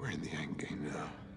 We're in the end game now.